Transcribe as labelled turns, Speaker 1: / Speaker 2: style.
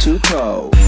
Speaker 1: too cold.